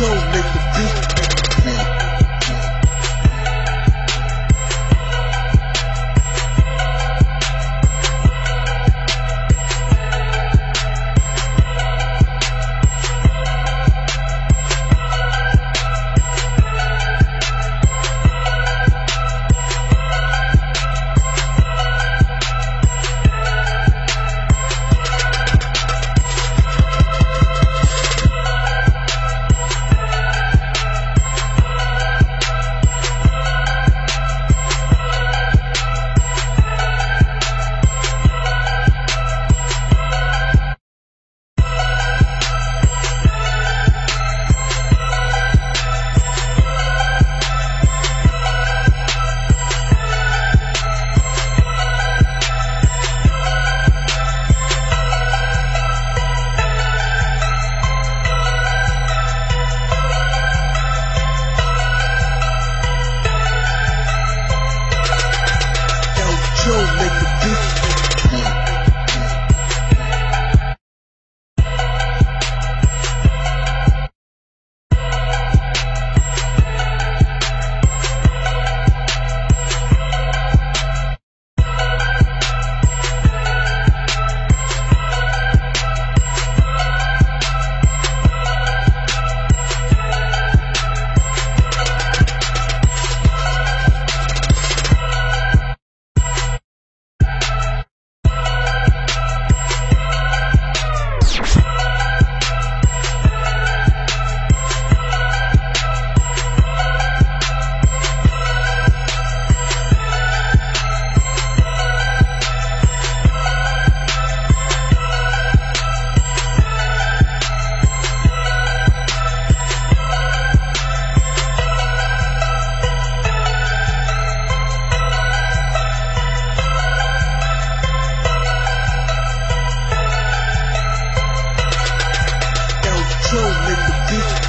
Show, make the beat make the tune, make the beat